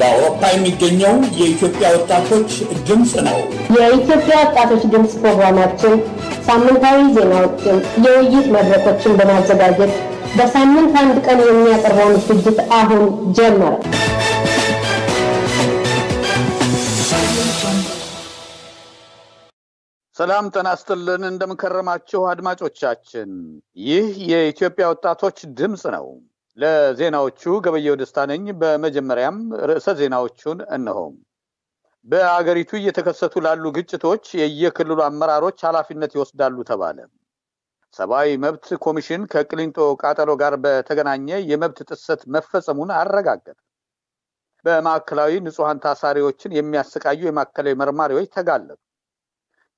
በአውሮፓ የሚገኘው የኢትዮጵያ ወጣቶች ድምፅ ነው። የኢትዮጵያ ወጣቶች ድምፅ ፕሮግራማችን ሳምንታዊ ዜናዎችን፣ የውይይት መድረኮችን በማዘጋጀት በሳምንት አንድ ቀን የሚያቀርበውን ዝግጅት አሁን ጀመረ። ሰላም ጤና ይስጥልን። እንደምንከረማችሁ አድማጮቻችን፣ ይህ የኢትዮጵያ ወጣቶች ድምፅ ነው። ለዜናዎቹ ገበየው ደስታ ነኝ። በመጀመሪያም ርዕሰ ዜናዎቹን እነሆም። በአገሪቱ እየተከሰቱ ላሉ ግጭቶች የየክልሉ አመራሮች ኃላፊነት ይወስዳሉ ተባለ። ሰብአዊ መብት ኮሚሽን ከቅሊንጦ ቃጠሎ ጋር በተገናኘ የመብት ጥሰት መፈጸሙን አረጋገጠ። በማዕከላዊ ንጹሐን ታሳሪዎችን የሚያሰቃዩ የማዕከላዊ መርማሪዎች ተጋለጡ።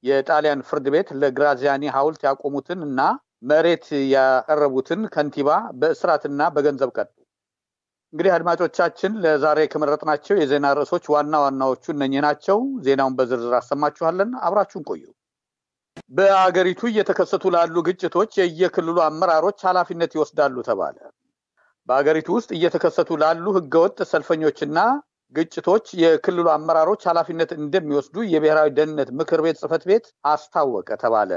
የጣሊያን ፍርድ ቤት ለግራዚያኒ ሐውልት ያቆሙትን እና መሬት ያቀረቡትን ከንቲባ በእስራትና በገንዘብ ቀጡ። እንግዲህ አድማጮቻችን ለዛሬ ከመረጥናቸው የዜና ርዕሶች ዋና ዋናዎቹ እነኚህ ናቸው። ዜናውን በዝርዝር አሰማችኋለን። አብራችሁን ቆዩ። በአገሪቱ እየተከሰቱ ላሉ ግጭቶች የየክልሉ አመራሮች ኃላፊነት ይወስዳሉ ተባለ። በአገሪቱ ውስጥ እየተከሰቱ ላሉ ህገወጥ ሰልፈኞችና ግጭቶች የክልሉ አመራሮች ኃላፊነት እንደሚወስዱ የብሔራዊ ደህንነት ምክር ቤት ጽህፈት ቤት አስታወቀ ተባለ።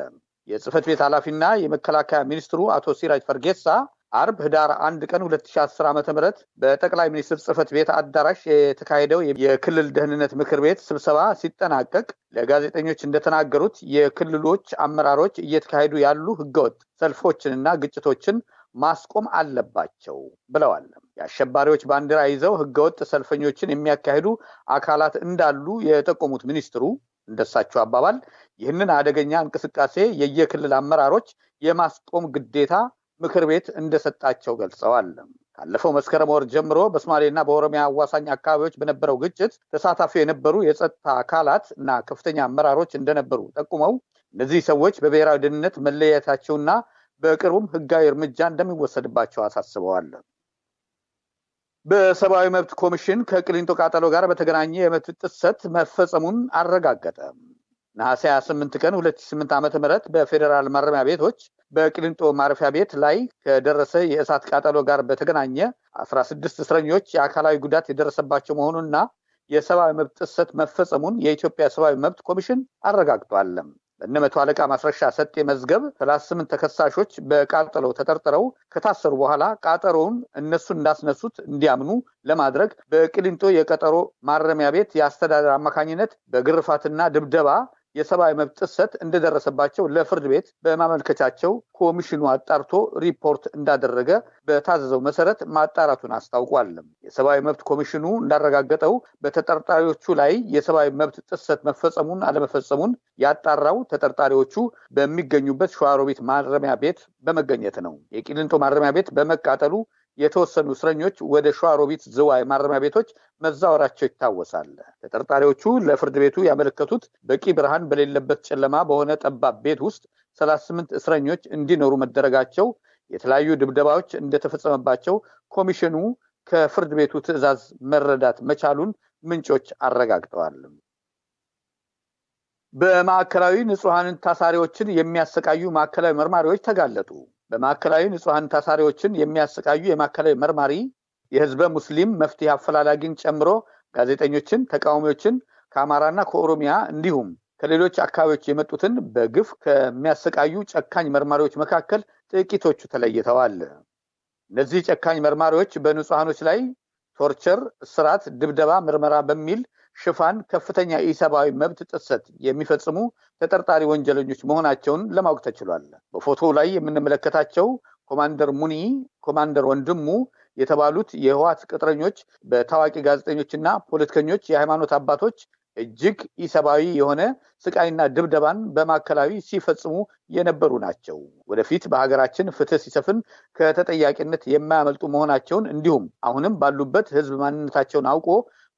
የጽህፈት ቤት ኃላፊና የመከላከያ ሚኒስትሩ አቶ ሲራጅ ፈርጌሳ አርብ ህዳር አንድ ቀን 2010 ዓ ም በጠቅላይ ሚኒስትር ጽህፈት ቤት አዳራሽ የተካሄደው የክልል ደህንነት ምክር ቤት ስብሰባ ሲጠናቀቅ ለጋዜጠኞች እንደተናገሩት የክልሎች አመራሮች እየተካሄዱ ያሉ ህገወጥ ሰልፎችንና ግጭቶችን ማስቆም አለባቸው ብለዋል። የአሸባሪዎች ባንዲራ ይዘው ህገወጥ ሰልፈኞችን የሚያካሂዱ አካላት እንዳሉ የጠቆሙት ሚኒስትሩ እንደሳቸው አባባል ይህንን አደገኛ እንቅስቃሴ የየክልል አመራሮች የማስቆም ግዴታ ምክር ቤት እንደሰጣቸው ገልጸዋል። ካለፈው መስከረም ወር ጀምሮ በሶማሌና በኦሮሚያ አዋሳኝ አካባቢዎች በነበረው ግጭት ተሳታፊ የነበሩ የጸጥታ አካላት እና ከፍተኛ አመራሮች እንደነበሩ ጠቁመው እነዚህ ሰዎች በብሔራዊ ደህንነት መለየታቸውና በቅርቡም ህጋዊ እርምጃ እንደሚወሰድባቸው አሳስበዋል። በሰብአዊ መብት ኮሚሽን ከቅሊንጦ ቃጠሎ ጋር በተገናኘ የመብት ጥሰት መፈጸሙን አረጋገጠ። ነሐሴ 28 ቀን 2008 ዓ ም በፌዴራል ማረሚያ ቤቶች በቅሊንጦ ማረፊያ ቤት ላይ ከደረሰ የእሳት ቃጠሎ ጋር በተገናኘ 16 እስረኞች የአካላዊ ጉዳት የደረሰባቸው መሆኑንና የሰብአዊ መብት ጥሰት መፈጸሙን የኢትዮጵያ ሰብአዊ መብት ኮሚሽን አረጋግጧል። በእነ መቶ አለቃ ማስረሻ ሰጤ መዝገብ 38 ተከሳሾች በቃጠሎው ተጠርጥረው ከታሰሩ በኋላ ቃጠሎውን እነሱ እንዳስነሱት እንዲያምኑ ለማድረግ በቅሊንጦ የቀጠሮ ማረሚያ ቤት የአስተዳደር አማካኝነት በግርፋትና ድብደባ የሰብአዊ መብት ጥሰት እንደደረሰባቸው ለፍርድ ቤት በማመልከቻቸው ኮሚሽኑ አጣርቶ ሪፖርት እንዳደረገ በታዘዘው መሰረት ማጣራቱን አስታውቋል። የሰብአዊ መብት ኮሚሽኑ እንዳረጋገጠው በተጠርጣሪዎቹ ላይ የሰብአዊ መብት ጥሰት መፈጸሙን አለመፈጸሙን ያጣራው ተጠርጣሪዎቹ በሚገኙበት ሸዋሮቢት ማረሚያ ቤት በመገኘት ነው። የቂሊንጦ ማረሚያ ቤት በመቃጠሉ የተወሰኑ እስረኞች ወደ ሸዋሮቢት ዝዋይ ማረሚያ ቤቶች መዛወራቸው ይታወሳል። ተጠርጣሪዎቹ ለፍርድ ቤቱ ያመለከቱት በቂ ብርሃን በሌለበት ጨለማ በሆነ ጠባብ ቤት ውስጥ ሰላሳ ስምንት እስረኞች እንዲኖሩ መደረጋቸው፣ የተለያዩ ድብደባዎች እንደተፈጸመባቸው ኮሚሽኑ ከፍርድ ቤቱ ትዕዛዝ መረዳት መቻሉን ምንጮች አረጋግጠዋል። በማዕከላዊ ንጹሐን ታሳሪዎችን የሚያሰቃዩ ማዕከላዊ መርማሪዎች ተጋለጡ። በማዕከላዊ ንጹሐን ታሳሪዎችን የሚያሰቃዩ የማዕከላዊ መርማሪ የህዝበ ሙስሊም መፍትሄ አፈላላጊን ጨምሮ ጋዜጠኞችን፣ ተቃዋሚዎችን ከአማራና ከኦሮሚያ እንዲሁም ከሌሎች አካባቢዎች የመጡትን በግፍ ከሚያሰቃዩ ጨካኝ መርማሪዎች መካከል ጥቂቶቹ ተለይተዋል። እነዚህ ጨካኝ መርማሪዎች በንጹሐኖች ላይ ቶርቸር፣ እስራት፣ ድብደባ፣ ምርመራ በሚል ሽፋን ከፍተኛ ኢሰብአዊ መብት ጥሰት የሚፈጽሙ ተጠርጣሪ ወንጀለኞች መሆናቸውን ለማወቅ ተችሏል። በፎቶው ላይ የምንመለከታቸው ኮማንደር ሙኒ፣ ኮማንደር ወንድሙ የተባሉት የህወሓት ቅጥረኞች በታዋቂ ጋዜጠኞችና ፖለቲከኞች፣ የሃይማኖት አባቶች እጅግ ኢሰብአዊ የሆነ ስቃይና ድብደባን በማዕከላዊ ሲፈጽሙ የነበሩ ናቸው። ወደፊት በሀገራችን ፍትህ ሲሰፍን ከተጠያቂነት የማያመልጡ መሆናቸውን እንዲሁም አሁንም ባሉበት ህዝብ ማንነታቸውን አውቆ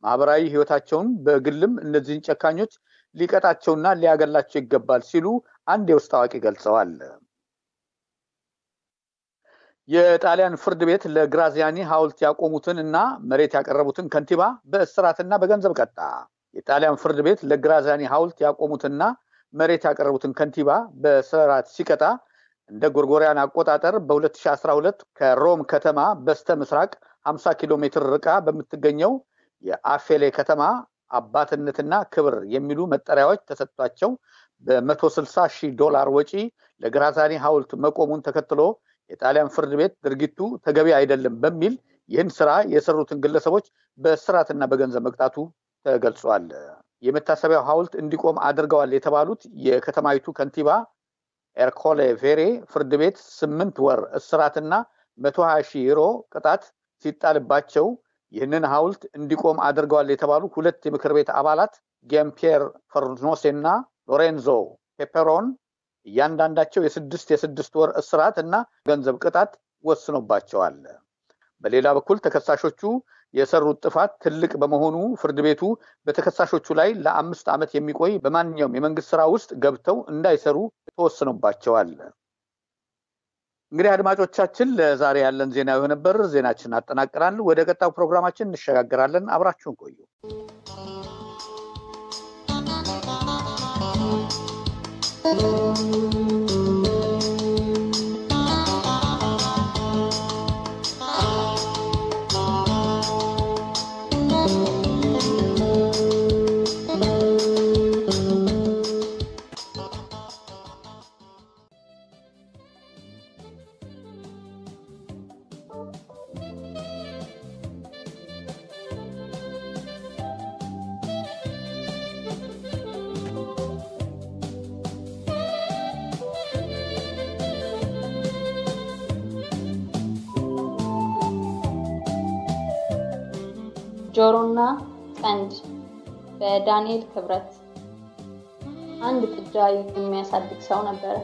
ማህበራዊ ህይወታቸውን በግልም እነዚህን ጨካኞች ሊቀጣቸውና ሊያገላቸው ይገባል ሲሉ አንድ የውስጥ አዋቂ ገልጸዋል። የጣሊያን ፍርድ ቤት ለግራዚያኒ ሐውልት ያቆሙትን እና መሬት ያቀረቡትን ከንቲባ በእስራትና በገንዘብ ቀጣ። የጣሊያን ፍርድ ቤት ለግራዚያኒ ሐውልት ያቆሙትና መሬት ያቀረቡትን ከንቲባ በእስራት ሲቀጣ እንደ ጎርጎሪያን አቆጣጠር በ2012 ከሮም ከተማ በስተ ምስራቅ 50 ኪሎ ሜትር ርቃ በምትገኘው የአፌሌ ከተማ አባትነትና ክብር የሚሉ መጠሪያዎች ተሰጥቷቸው በመቶ ስልሳ ሺህ ዶላር ወጪ ለግራዛኒ ሐውልት መቆሙን ተከትሎ የጣሊያን ፍርድ ቤት ድርጊቱ ተገቢ አይደለም በሚል ይህን ስራ የሰሩትን ግለሰቦች በስራትና በገንዘብ መቅጣቱ ተገልጿል። የመታሰቢያው ሐውልት እንዲቆም አድርገዋል የተባሉት የከተማይቱ ከንቲባ ኤርኮሌ ቪሪ ፍርድ ቤት ስምንት ወር እስራትና መቶ ሀያ ሺህ ዩሮ ቅጣት ሲጣልባቸው ይህንን ሐውልት እንዲቆም አድርገዋል የተባሉ ሁለት የምክር ቤት አባላት ጌምፒየር ፈርኖሴ እና ሎሬንዞ ፔፐሮን እያንዳንዳቸው የስድስት የስድስት ወር እስራት እና ገንዘብ ቅጣት ወስኖባቸዋል። በሌላ በኩል ተከሳሾቹ የሰሩት ጥፋት ትልቅ በመሆኑ ፍርድ ቤቱ በተከሳሾቹ ላይ ለአምስት ዓመት የሚቆይ በማንኛውም የመንግስት ስራ ውስጥ ገብተው እንዳይሰሩ ተወስኖባቸዋል። እንግዲህ አድማጮቻችን ለዛሬ ያለን ዜና ይሆን ነበር። ዜናችን አጠናቅራል። ወደ ቀጣዩ ፕሮግራማችን እንሸጋግራለን። አብራችሁን ቆዩ። ጆሮና ቀንድ በዳንኤል ክብረት። አንድ ጥጃ የሚያሳድግ ሰው ነበረ።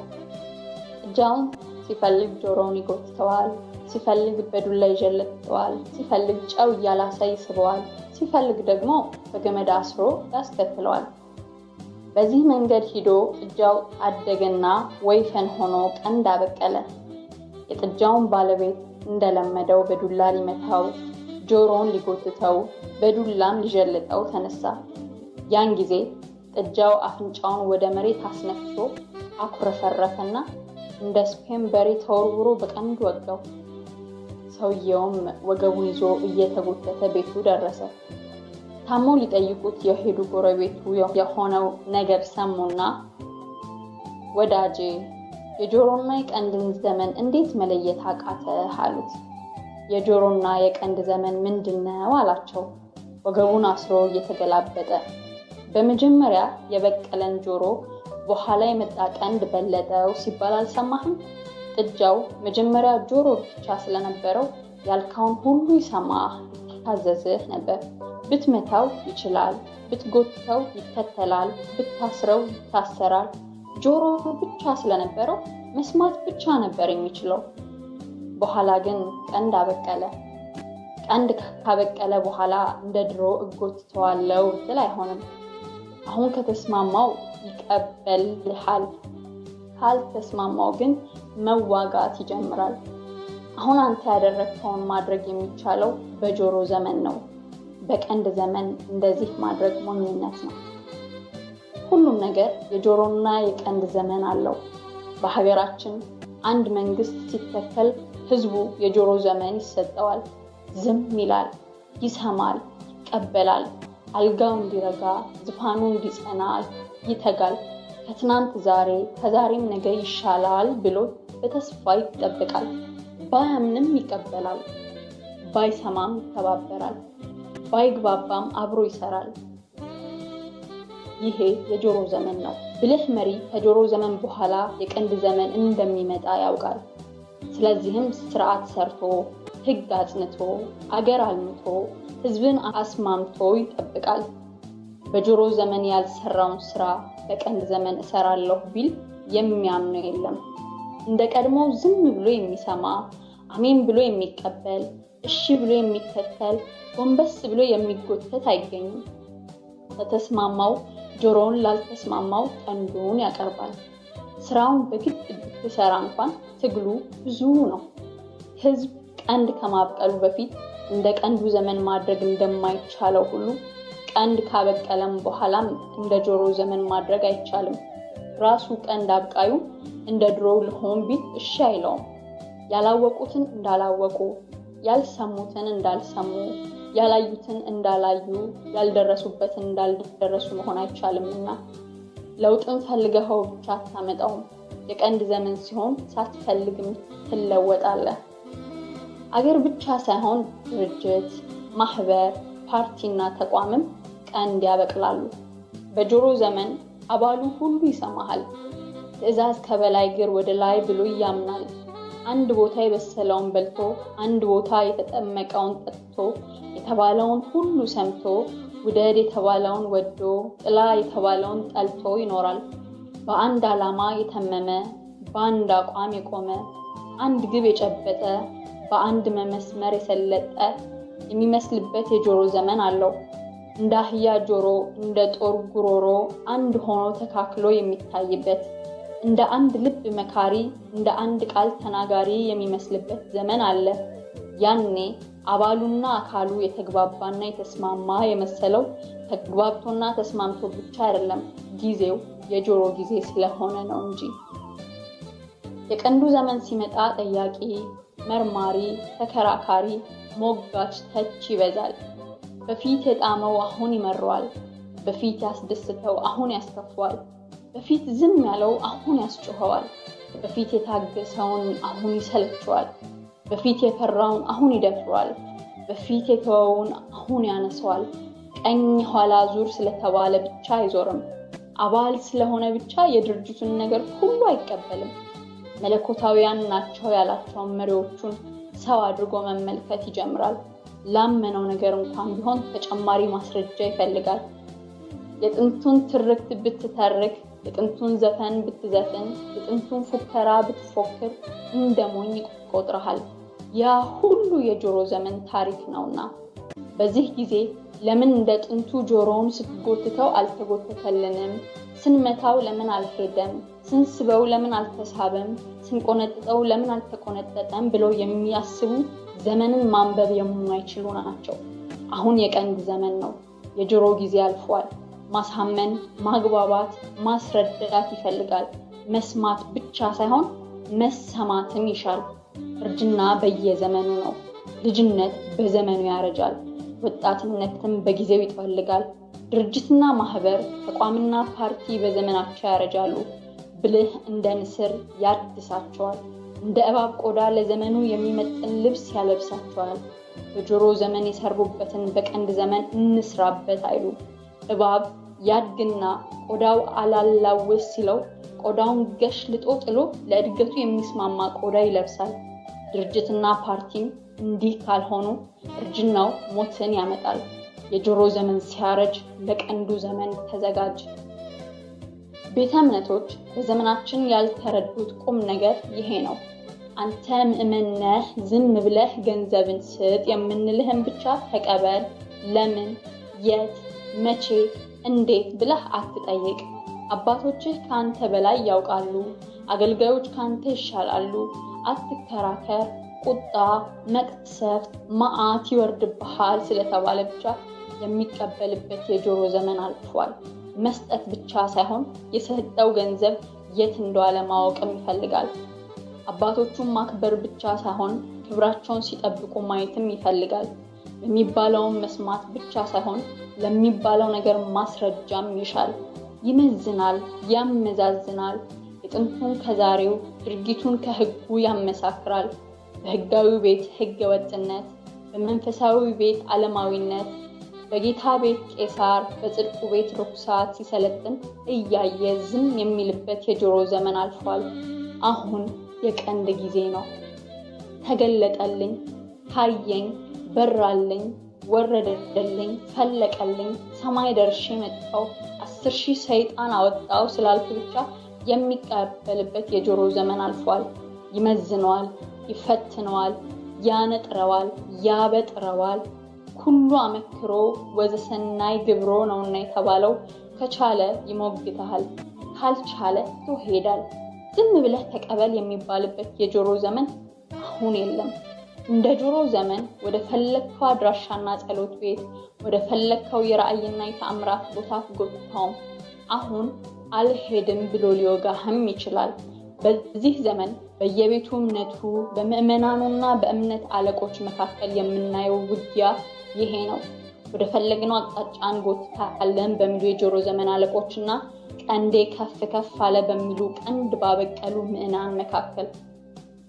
ጥጃውን ሲፈልግ ጆሮውን ይጎትተዋል፣ ሲፈልግ በዱላ ይዠለጥጠዋል፣ ሲፈልግ ጨው እያላሰ ይስበዋል፣ ሲፈልግ ደግሞ በገመድ አስሮ ያስከትለዋል። በዚህ መንገድ ሂዶ ጥጃው አደገና ወይፈን ሆኖ ቀንድ አበቀለ። የጥጃውን ባለቤት እንደለመደው በዱላ ሊመታው ጆሮውን ሊጎትተው በዱላም ሊዠልጠው ተነሳ። ያን ጊዜ ጥጃው አፍንጫውን ወደ መሬት አስነክቶ አኩረፈረፈና እንደ ስፔን በሬ ተወርውሮ በቀንዱ ወጋው። ሰውየውም ወገቡን ይዞ እየተጎተተ ቤቱ ደረሰ። ታመው ሊጠይቁት የሄዱ ጎረቤቱ የሆነው ነገር ሰሙና ወዳጄ የጆሮና የቀንድን ዘመን እንዴት መለየት አቃተህ? አሉት። የጆሮና የቀንድ ዘመን ምንድን ነው አላቸው። ወገቡን አስሮ እየተገላበጠ በመጀመሪያ የበቀለን ጆሮ በኋላ የመጣ ቀንድ በለጠው ሲባል አልሰማህም? ጥጃው መጀመሪያ ጆሮ ብቻ ስለነበረው ያልካውን ሁሉ ይሰማህ፣ ይታዘዝህ ነበር። ብትመታው ይችላል፣ ብትጎትተው ይከተላል፣ ብታስረው ይታሰራል። ጆሮ ብቻ ስለነበረው መስማት ብቻ ነበር የሚችለው። በኋላ ግን ቀንድ አበቀለ። ቀንድ ካበቀለ በኋላ እንደ ድሮ እጎትተዋለው ብትል አይሆንም። አሁን ከተስማማው ይቀበልሃል፣ ካልተስማማው ግን መዋጋት ይጀምራል። አሁን አንተ ያደረግከውን ማድረግ የሚቻለው በጆሮ ዘመን ነው። በቀንድ ዘመን እንደዚህ ማድረግ ሞኝነት ነው። ሁሉም ነገር የጆሮና የቀንድ ዘመን አለው። በሀገራችን አንድ መንግስት ሲተከል ህዝቡ የጆሮ ዘመን ይሰጠዋል። ዝም ይላል፣ ይሰማል፣ ይቀበላል። አልጋው እንዲረጋ፣ ዝፋኑ እንዲጸና ይተጋል። ከትናንት ዛሬ ከዛሬም ነገ ይሻላል ብሎ በተስፋ ይጠብቃል። ባያምንም ይቀበላል፣ ባይሰማም ይተባበራል፣ ባይግባባም አብሮ ይሰራል። ይሄ የጆሮ ዘመን ነው። ብልህ መሪ ከጆሮ ዘመን በኋላ የቀንድ ዘመን እንደሚመጣ ያውቃል። ስለዚህም ስርዓት ሰርቶ ህግ አጽንቶ አገር አልምቶ ህዝብን አስማምቶ ይጠብቃል። በጆሮ ዘመን ያልሰራውን ስራ በቀንድ ዘመን እሰራለሁ ቢል የሚያምነው የለም። እንደ ቀድሞው ዝም ብሎ የሚሰማ አሜን ብሎ የሚቀበል እሺ ብሎ የሚከተል ጎንበስ ብሎ የሚጎተት አይገኝም። ለተስማማው ጆሮውን ላልተስማማው ቀንዱን ያቀርባል። ስራውን በግድ ብትሰራ እንኳን ትግሉ ብዙ ነው። ህዝብ ቀንድ ከማብቀሉ በፊት እንደ ቀንዱ ዘመን ማድረግ እንደማይቻለው ሁሉ ቀንድ ካበቀለም በኋላም እንደ ጆሮ ዘመን ማድረግ አይቻልም። ራሱ ቀንድ አብቃዩ እንደ ድሮው ልሆን ቢል እሺ አይለውም። ያላወቁትን እንዳላወቁ፣ ያልሰሙትን እንዳልሰሙ፣ ያላዩትን እንዳላዩ ያልደረሱበትን እንዳልደረሱ መሆን አይቻልምና ለውጥን ፈልገኸው ብቻ አታመጣውም። የቀንድ ዘመን ሲሆን ሳትፈልግም ትለወጣለህ። አገር ብቻ ሳይሆን ድርጅት፣ ማህበር፣ ፓርቲና ተቋምም ቀንድ ያበቅላሉ። በጆሮ ዘመን አባሉ ሁሉ ይሰማሃል። ትዕዛዝ ከበላይ እግር ወደ ላይ ብሎ ያምናል። አንድ ቦታ የበሰለውን በልቶ አንድ ቦታ የተጠመቀውን ጠጥቶ የተባለውን ሁሉ ሰምቶ ውደድ የተባለውን ወዶ ጥላ የተባለውን ጠልቶ ይኖራል። በአንድ ዓላማ የተመመ በአንድ አቋም የቆመ አንድ ግብ የጨበጠ በአንድ መመስመር የሰለጠ የሚመስልበት የጆሮ ዘመን አለው። እንደ አህያ ጆሮ፣ እንደ ጦር ጉሮሮ አንድ ሆኖ ተካክሎ የሚታይበት እንደ አንድ ልብ መካሪ፣ እንደ አንድ ቃል ተናጋሪ የሚመስልበት ዘመን አለ። ያኔ አባሉና አካሉ የተግባባና የተስማማ የመሰለው ተግባብቶና ተስማምቶ ብቻ አይደለም፣ ጊዜው የጆሮ ጊዜ ስለሆነ ነው እንጂ። የቀንዱ ዘመን ሲመጣ ጠያቂ፣ መርማሪ፣ ተከራካሪ፣ ሞጋች፣ ተች ይበዛል። በፊት የጣመው አሁን ይመረዋል። በፊት ያስደስተው አሁን ያስከፋዋል። በፊት ዝም ያለው አሁን ያስጮኸዋል። በፊት የታገሰውን አሁን ይሰለቸዋል። በፊት የፈራውን አሁን ይደፍረዋል። በፊት የተወውን አሁን ያነሰዋል። ቀኝ ኋላ ዙር ስለተባለ ብቻ አይዞርም። አባል ስለሆነ ብቻ የድርጅቱን ነገር ሁሉ አይቀበልም። መለኮታዊያን ናቸው ያላቸውን መሪዎቹን ሰው አድርጎ መመልከት ይጀምራል። ላመነው ነገር እንኳን ቢሆን ተጨማሪ ማስረጃ ይፈልጋል። የጥንቱን ትርክት ብትተርክ፣ የጥንቱን ዘፈን ብትዘፍን፣ የጥንቱን ፉከራ ብትፎክር እንደ ሞኝ ይቆጥረሃል። ያ ሁሉ የጆሮ ዘመን ታሪክ ነውና በዚህ ጊዜ ለምን እንደ ጥንቱ ጆሮውን ስትጎትተው አልተጎተተልንም? ስንመታው ለምን አልሄደም? ስንስበው ለምን አልተሳበም? ስንቆነጥጠው ለምን አልተቆነጠጠም? ብለው የሚያስቡ ዘመንን ማንበብ የማይችሉ ናቸው። አሁን የቀንድ ዘመን ነው። የጆሮ ጊዜ አልፏል። ማሳመን፣ ማግባባት፣ ማስረዳት ይፈልጋል። መስማት ብቻ ሳይሆን መሰማትም ይሻል። እርጅና በየዘመኑ ነው። ልጅነት በዘመኑ ያረጃል። ወጣትነትም በጊዜው ይጠወልጋል። ድርጅትና ማህበር፣ ተቋምና ፓርቲ በዘመናቸው ያረጃሉ። ብልህ እንደ ንስር ያድሳቸዋል። እንደ እባብ ቆዳ ለዘመኑ የሚመጥን ልብስ ያለብሳቸዋል። በጆሮ ዘመን የሰሩበትን በቀንድ ዘመን እንስራበት አይሉ። እባብ ያድግና ቆዳው አላላውስ ሲለው ቆዳውን ገሽልጦ ጥሎ ለእድገቱ የሚስማማ ቆዳ ይለብሳል። ድርጅትና ፓርቲም እንዲህ ካልሆኑ እርጅናው ሞትን ያመጣል። የጆሮ ዘመን ሲያረጅ ለቀንዱ ዘመን ተዘጋጅ። ቤተ እምነቶች በዘመናችን ያልተረዱት ቁም ነገር ይሄ ነው። አንተ ምዕመን ነህ፣ ዝም ብለህ ገንዘብን ስጥ፣ የምንልህን ብቻ ተቀበል። ለምን፣ የት፣ መቼ፣ እንዴት ብለህ አትጠይቅ። አባቶችህ ከአንተ በላይ ያውቃሉ፣ አገልጋዮች ከአንተ ይሻላሉ። አትከራከር። ቁጣ፣ መቅሰፍት፣ መዓት ይወርድብሃል ስለተባለ ብቻ የሚቀበልበት የጆሮ ዘመን አልፏል። መስጠት ብቻ ሳይሆን የሰጠው ገንዘብ የት እንደዋለ ማወቅም ይፈልጋል። አባቶቹን ማክበር ብቻ ሳይሆን ክብራቸውን ሲጠብቁ ማየትም ይፈልጋል። የሚባለውን መስማት ብቻ ሳይሆን ለሚባለው ነገር ማስረጃም ይሻል። ይመዝናል፣ ያመዛዝናል። የጥንቱን ከዛሬው ድርጊቱን ከሕጉ ያመሳክራል። በሕጋዊ ቤት ሕገ ወጥነት፣ በመንፈሳዊ ቤት ዓለማዊነት፣ በጌታ ቤት ቄሳር፣ በጽድቁ ቤት ርኩሳት ሲሰለጥን እያየ ዝም የሚልበት የጆሮ ዘመን አልፏል። አሁን የቀንድ ጊዜ ነው። ተገለጠልኝ፣ ታየኝ፣ በራልኝ፣ ወረደልኝ፣ ፈለቀልኝ፣ ሰማይ ደርሼ መጣው፣ አስር ሺህ ሰይጣን አወጣው ስላልክ ብቻ የሚቀበልበት የጆሮ ዘመን አልፏል። ይመዝነዋል፣ ይፈትነዋል፣ ያነጥረዋል፣ ያበጥረዋል። ሁሉ አመክሮ ወዘሰናይ ግብሮ ነውና የተባለው ከቻለ ይሞግትሃል፣ ካልቻለ ትሄዳል። ዝም ብለህ ተቀበል የሚባልበት የጆሮ ዘመን አሁን የለም። እንደ ጆሮ ዘመን ወደ ፈለግከው አድራሻና ጸሎት ቤት ወደ ፈለግከው የራእይና የተአምራት ቦታ አትጎትተውም። አሁን አልሄድም ብሎ ሊወጋህም ይችላል። በዚህ ዘመን በየቤቱ እምነቱ በምዕመናኑና በእምነት አለቆች መካከል የምናየው ውጊያ ይሄ ነው ወደ ፈለግነው አቅጣጫ እንጎትታለን በሚሉ የጆሮ ዘመን አለቆችና ቀንዴ ከፍ ከፍ አለ በሚሉ ቀንድ ባበቀሉ ምዕናን መካከል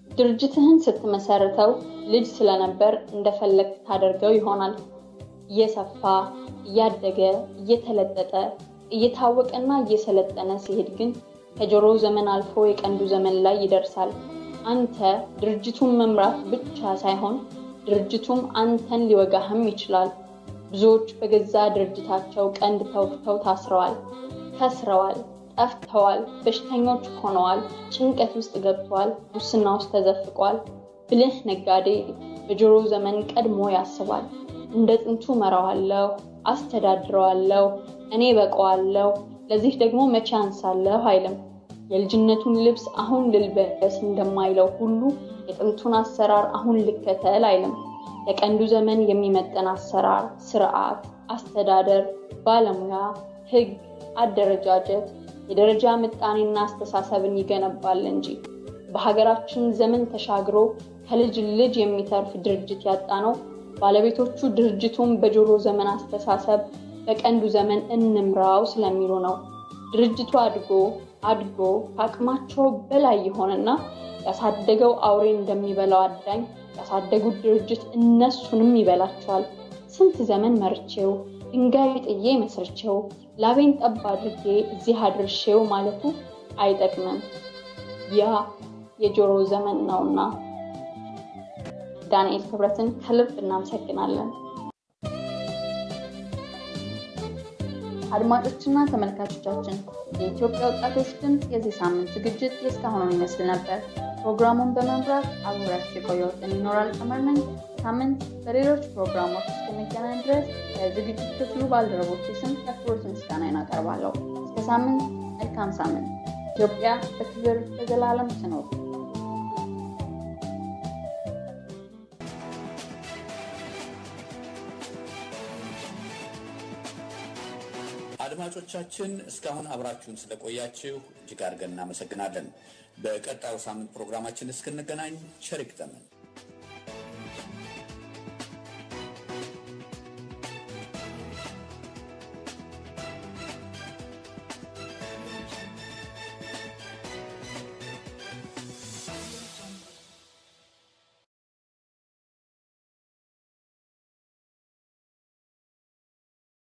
ድርጅትህን ስትመሰርተው ልጅ ስለነበር እንደፈለግ ታደርገው ይሆናል። እየሰፋ እያደገ እየተለጠጠ እየታወቀና እየሰለጠነ ሲሄድ ግን ከጆሮ ዘመን አልፎ የቀንዱ ዘመን ላይ ይደርሳል። አንተ ድርጅቱን መምራት ብቻ ሳይሆን ድርጅቱም አንተን ሊወጋህም ይችላል። ብዙዎች በገዛ ድርጅታቸው ቀንድ ተወግተው ታስረዋል፣ ከስረዋል፣ ጠፍተዋል፣ በሽተኞች ሆነዋል፣ ጭንቀት ውስጥ ገብተዋል፣ ሙስና ውስጥ ተዘፍቋል። ብልህ ነጋዴ በጆሮ ዘመን ቀድሞ ያስባል። እንደ ጥንቱ መራዋለሁ፣ አስተዳድረዋለሁ፣ እኔ በቀዋለሁ፣ ለዚህ ደግሞ መቼ አንሳለሁ አይልም። የልጅነቱን ልብስ አሁን ልልበስ እንደማይለው ሁሉ የጥንቱን አሰራር አሁን ልከተል አይልም። ለቀንዱ ዘመን የሚመጠን አሰራር፣ ስርዓት፣ አስተዳደር፣ ባለሙያ፣ ህግ፣ አደረጃጀት፣ የደረጃ ምጣኔና አስተሳሰብን ይገነባል እንጂ በሀገራችን ዘመን ተሻግሮ ከልጅ ልጅ የሚተርፍ ድርጅት ያጣ ነው ባለቤቶቹ ድርጅቱን በጆሮ ዘመን አስተሳሰብ በቀንዱ ዘመን እንምራው ስለሚሉ ነው። ድርጅቱ አድጎ አድጎ ከአቅማቸው በላይ የሆነና ያሳደገው አውሬ እንደሚበላው አዳኝ ያሳደጉት ድርጅት እነሱንም ይበላቸዋል። ስንት ዘመን መርቼው ድንጋይ ጥዬ መስርቼው ላቤን ጠብ አድርጌ እዚህ አድርሼው ማለቱ አይጠቅምም። ያ የጆሮ ዘመን ነውና። ዳንኤል ክብረትን ከልብ እናመሰግናለን። አድማጮችና ተመልካቾቻችን የኢትዮጵያ ወጣቶች ድምፅ የዚህ ሳምንት ዝግጅት የእስካሁኑን ይመስል ነበር። ፕሮግራሙን በመምራት አብሬያችሁ የቆየሁት ይኖራል ቀመር ሳምንት በሌሎች ፕሮግራሞች እስክንገናኝ ድረስ የዝግጅት ክፍሉ ባልደረቦች ስም የአክብሮት ምስጋናዬን አቀርባለሁ። እስከ ሳምንት መልካም ሳምንት። ኢትዮጵያ በክብር ለዘላለም ትኖር። አድማጮቻችን እስካሁን አብራችሁን ስለቆያችሁ እጅግ አድርገን እናመሰግናለን። በቀጣዩ ሳምንት ፕሮግራማችን እስክንገናኝ ቸር ይግጠመን።